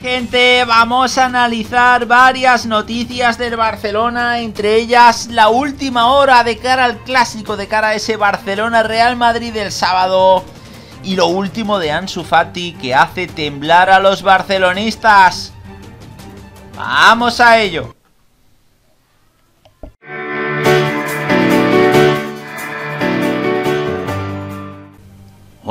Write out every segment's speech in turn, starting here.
Gente, vamos a analizar varias noticias del Barcelona, entre ellas la última hora de cara al clásico, de cara a ese Barcelona-Real Madrid del sábado. Y lo último de Ansu Fati que hace temblar a los barcelonistas. ¡Vamos a ello!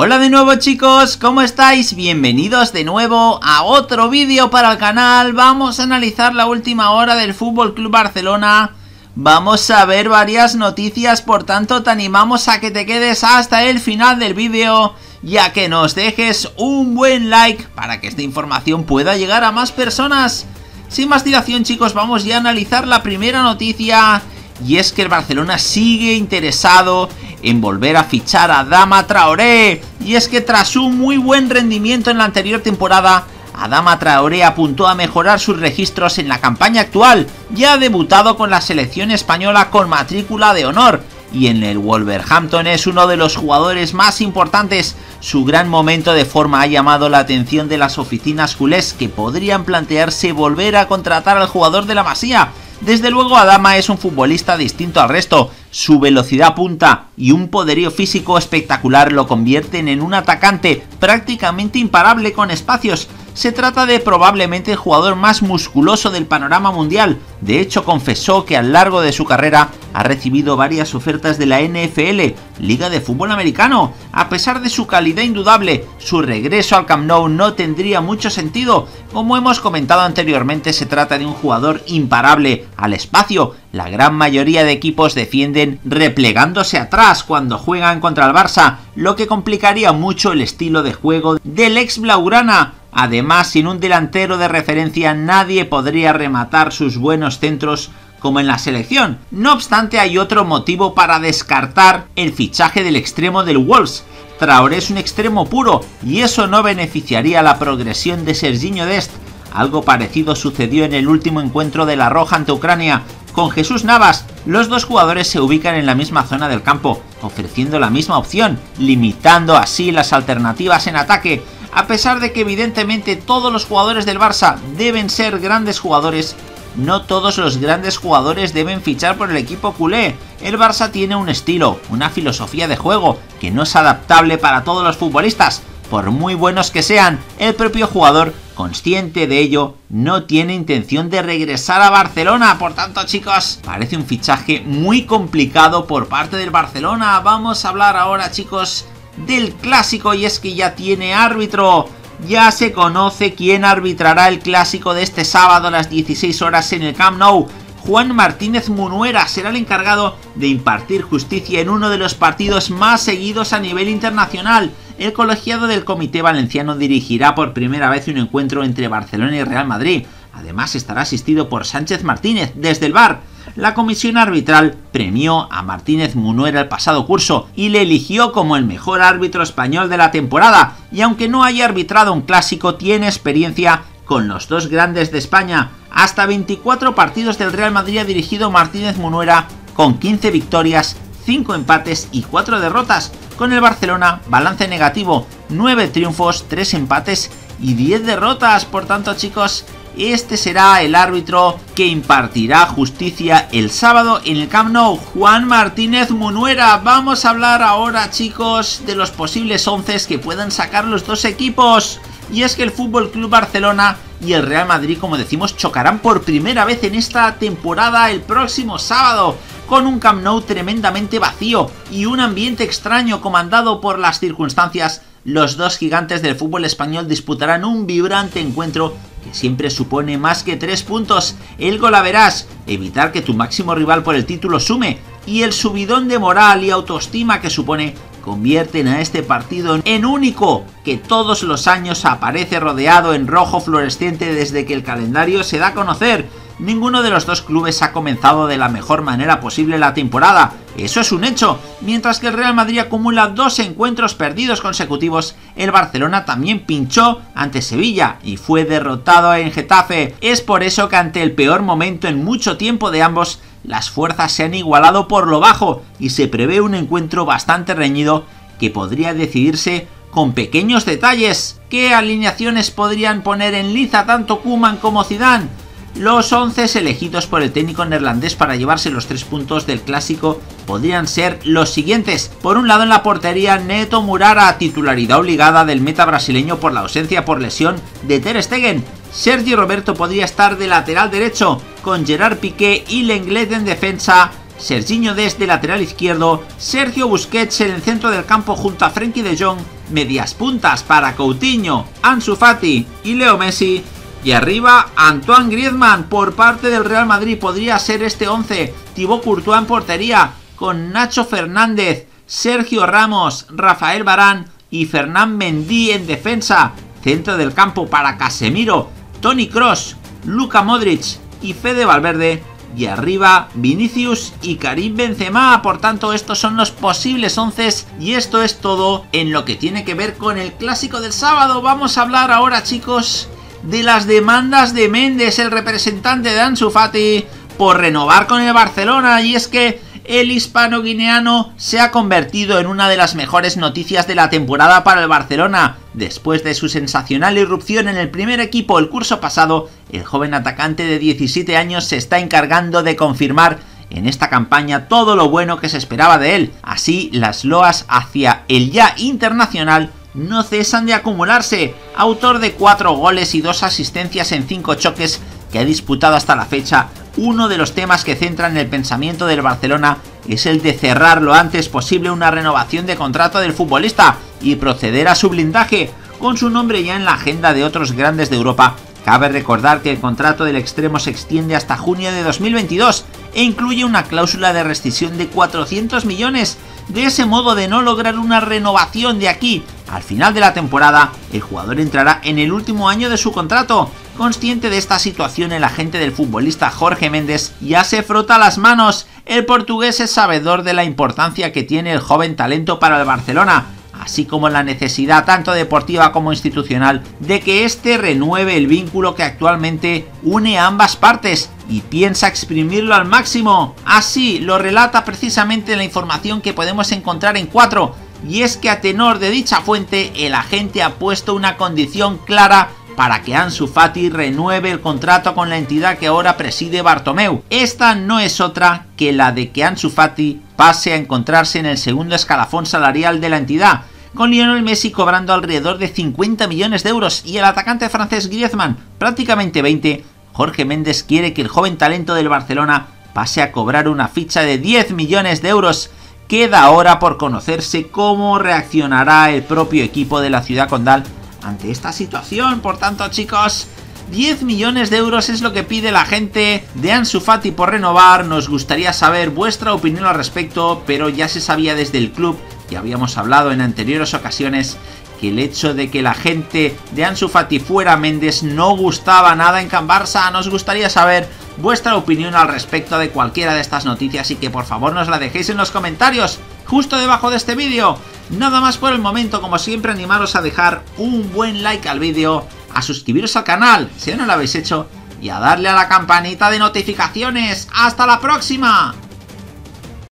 Hola de nuevo chicos, ¿cómo estáis? Bienvenidos de nuevo a otro vídeo para el canal. Vamos a analizar la última hora del Fútbol Club Barcelona. Vamos a ver varias noticias, por tanto te animamos a que te quedes hasta el final del vídeo y a que nos dejes un buen like para que esta información pueda llegar a más personas. Sin más dilación chicos, vamos ya a analizar la primera noticia y es que el Barcelona sigue interesado en volver a fichar a Dama Traoré. Y es que tras un muy buen rendimiento en la anterior temporada, Adama Traoré apuntó a mejorar sus registros en la campaña actual, ya ha debutado con la selección española con matrícula de honor, y en el Wolverhampton es uno de los jugadores más importantes. Su gran momento de forma ha llamado la atención de las oficinas culés que podrían plantearse volver a contratar al jugador de la Masía, desde luego Adama es un futbolista distinto al resto, su velocidad punta y un poderío físico espectacular lo convierten en un atacante prácticamente imparable con espacios se trata de probablemente el jugador más musculoso del panorama mundial. De hecho, confesó que a lo largo de su carrera ha recibido varias ofertas de la NFL, Liga de Fútbol Americano. A pesar de su calidad indudable, su regreso al Camp Nou no tendría mucho sentido. Como hemos comentado anteriormente, se trata de un jugador imparable al espacio. La gran mayoría de equipos defienden replegándose atrás cuando juegan contra el Barça, lo que complicaría mucho el estilo de juego del ex Blaugrana Además, sin un delantero de referencia nadie podría rematar sus buenos centros como en la selección. No obstante, hay otro motivo para descartar el fichaje del extremo del Wolves. Traoré es un extremo puro y eso no beneficiaría la progresión de Serginho Dest. Algo parecido sucedió en el último encuentro de la Roja ante Ucrania. Con Jesús Navas, los dos jugadores se ubican en la misma zona del campo, ofreciendo la misma opción, limitando así las alternativas en ataque a pesar de que evidentemente todos los jugadores del Barça deben ser grandes jugadores, no todos los grandes jugadores deben fichar por el equipo culé. El Barça tiene un estilo, una filosofía de juego que no es adaptable para todos los futbolistas. Por muy buenos que sean, el propio jugador, consciente de ello, no tiene intención de regresar a Barcelona. Por tanto, chicos, parece un fichaje muy complicado por parte del Barcelona. Vamos a hablar ahora, chicos, del clásico y es que ya tiene árbitro. Ya se conoce quién arbitrará el clásico de este sábado a las 16 horas en el Camp Nou. Juan Martínez Munuera será el encargado de impartir justicia en uno de los partidos más seguidos a nivel internacional. El colegiado del Comité Valenciano dirigirá por primera vez un encuentro entre Barcelona y Real Madrid. Además estará asistido por Sánchez Martínez desde el bar la comisión arbitral premió a Martínez Munuera el pasado curso y le eligió como el mejor árbitro español de la temporada, y aunque no haya arbitrado un clásico, tiene experiencia con los dos grandes de España. Hasta 24 partidos del Real Madrid ha dirigido Martínez Munuera con 15 victorias, 5 empates y 4 derrotas. Con el Barcelona, balance negativo, 9 triunfos, 3 empates y 10 derrotas. Por tanto, chicos, este será el árbitro que impartirá justicia el sábado en el Camp Nou, Juan Martínez Munuera. Vamos a hablar ahora, chicos, de los posibles 11 que puedan sacar los dos equipos. Y es que el Fútbol Club Barcelona y el Real Madrid, como decimos, chocarán por primera vez en esta temporada el próximo sábado, con un Camp Nou tremendamente vacío y un ambiente extraño comandado por las circunstancias los dos gigantes del fútbol español disputarán un vibrante encuentro que siempre supone más que tres puntos. El gol verás, evitar que tu máximo rival por el título sume y el subidón de moral y autoestima que supone convierten a este partido en único que todos los años aparece rodeado en rojo fluorescente desde que el calendario se da a conocer ninguno de los dos clubes ha comenzado de la mejor manera posible la temporada. Eso es un hecho. Mientras que el Real Madrid acumula dos encuentros perdidos consecutivos, el Barcelona también pinchó ante Sevilla y fue derrotado en Getafe. Es por eso que ante el peor momento en mucho tiempo de ambos, las fuerzas se han igualado por lo bajo y se prevé un encuentro bastante reñido que podría decidirse con pequeños detalles. ¿Qué alineaciones podrían poner en liza tanto Kuman como Zidane? Los 11 elegidos por el técnico neerlandés para llevarse los tres puntos del clásico podrían ser los siguientes. Por un lado en la portería Neto Murara, titularidad obligada del meta brasileño por la ausencia por lesión de Ter Stegen. Sergio Roberto podría estar de lateral derecho, con Gerard Piqué y Lenglet en defensa, Serginho desde lateral izquierdo, Sergio Busquets en el centro del campo junto a Frenkie de Jong, medias puntas para Coutinho, Ansu Fati y Leo Messi, y arriba Antoine Griezmann por parte del Real Madrid. Podría ser este 11, Thibaut Courtois en portería, con Nacho Fernández, Sergio Ramos, Rafael Barán y Fernán Mendy en defensa, centro del campo para Casemiro, Tony Cross, Luka Modric y Fede Valverde. Y arriba Vinicius y Karim Benzema. Por tanto, estos son los posibles 11 y esto es todo en lo que tiene que ver con el clásico del sábado. Vamos a hablar ahora, chicos, de las demandas de Méndez, el representante de Ansu Fati, por renovar con el Barcelona. Y es que el hispano-guineano se ha convertido en una de las mejores noticias de la temporada para el Barcelona. Después de su sensacional irrupción en el primer equipo el curso pasado, el joven atacante de 17 años se está encargando de confirmar en esta campaña todo lo bueno que se esperaba de él. Así, las loas hacia el ya internacional no cesan de acumularse. Autor de 4 goles y 2 asistencias en 5 choques que ha disputado hasta la fecha, uno de los temas que centran el pensamiento del Barcelona es el de cerrar lo antes posible una renovación de contrato del futbolista y proceder a su blindaje, con su nombre ya en la agenda de otros grandes de Europa. Cabe recordar que el contrato del extremo se extiende hasta junio de 2022 e incluye una cláusula de rescisión de 400 millones. De ese modo, de no lograr una renovación de aquí al final de la temporada, el jugador entrará en el último año de su contrato. Consciente de esta situación, el agente del futbolista Jorge Méndez ya se frota las manos. El portugués es sabedor de la importancia que tiene el joven talento para el Barcelona, así como la necesidad tanto deportiva como institucional de que éste renueve el vínculo que actualmente une ambas partes y piensa exprimirlo al máximo. Así lo relata precisamente la información que podemos encontrar en 4 y es que a tenor de dicha fuente el agente ha puesto una condición clara para que Ansu Fati renueve el contrato con la entidad que ahora preside Bartomeu. Esta no es otra que la de que Ansu Fati pase a encontrarse en el segundo escalafón salarial de la entidad, con Lionel Messi cobrando alrededor de 50 millones de euros y el atacante francés Griezmann prácticamente 20, Jorge Méndez quiere que el joven talento del Barcelona pase a cobrar una ficha de 10 millones de euros Queda ahora por conocerse cómo reaccionará el propio equipo de la ciudad condal ante esta situación. Por tanto, chicos, 10 millones de euros es lo que pide la gente de Ansu Fati por renovar. Nos gustaría saber vuestra opinión al respecto, pero ya se sabía desde el club, y habíamos hablado en anteriores ocasiones, que el hecho de que la gente de Ansu Fati fuera Méndez no gustaba nada en Can Barça. Nos gustaría saber vuestra opinión al respecto de cualquiera de estas noticias y que por favor nos la dejéis en los comentarios justo debajo de este vídeo. Nada más por el momento, como siempre animaros a dejar un buen like al vídeo, a suscribiros al canal si no lo habéis hecho y a darle a la campanita de notificaciones. ¡Hasta la próxima!